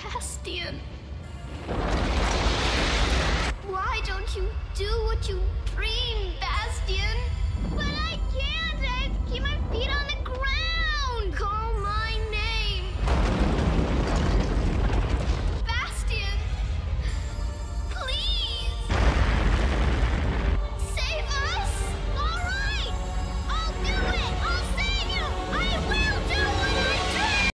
Sebastian! Why don't you do what you